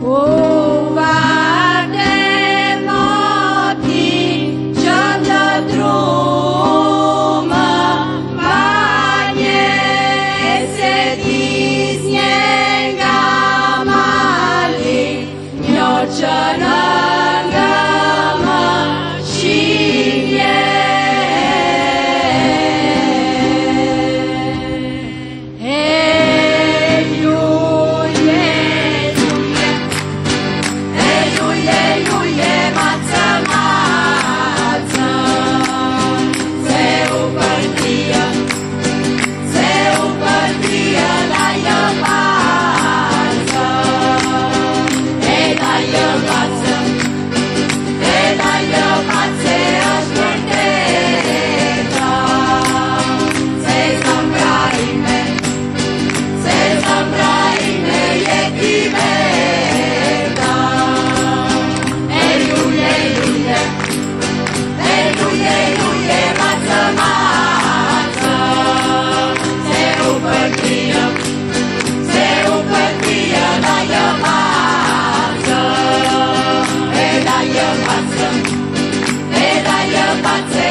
我。batsın, medalya batsın.